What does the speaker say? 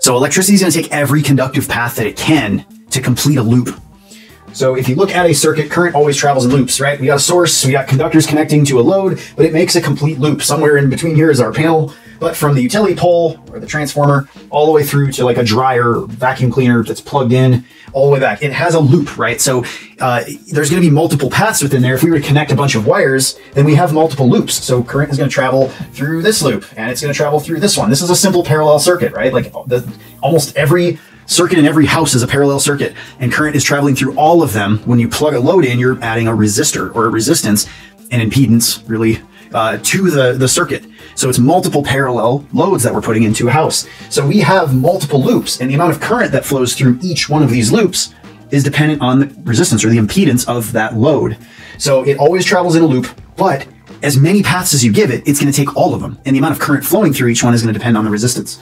So electricity is going to take every conductive path that it can to complete a loop. So if you look at a circuit, current always travels in loops, right? We got a source, we got conductors connecting to a load, but it makes a complete loop. Somewhere in between here is our panel, but from the utility pole or the transformer all the way through to like a dryer, vacuum cleaner that's plugged in, all the way back. It has a loop, right? So uh, there's going to be multiple paths within there. If we were to connect a bunch of wires, then we have multiple loops. So current is going to travel through this loop, and it's going to travel through this one. This is a simple parallel circuit, right? Like the, almost every circuit in every house is a parallel circuit, and current is traveling through all of them. When you plug a load in, you're adding a resistor or a resistance, an impedance, really, uh, to the, the circuit. So it's multiple parallel loads that we're putting into a house. So we have multiple loops, and the amount of current that flows through each one of these loops is dependent on the resistance or the impedance of that load. So it always travels in a loop, but as many paths as you give it, it's going to take all of them. And the amount of current flowing through each one is going to depend on the resistance.